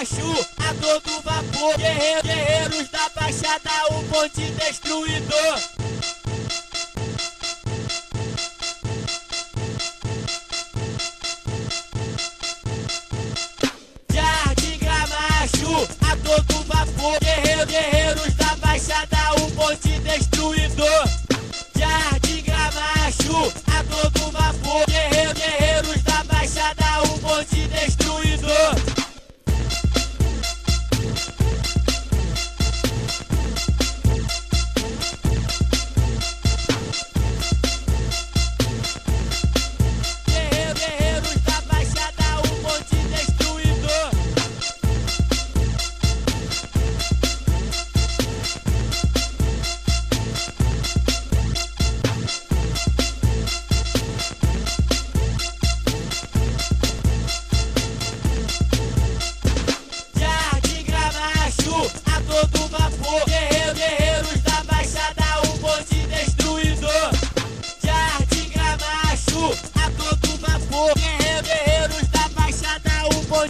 Exu, a todo vapor. Guerreiro, guerreiros da Baixada, o ponte destruidor.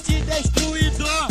gigante destruidor.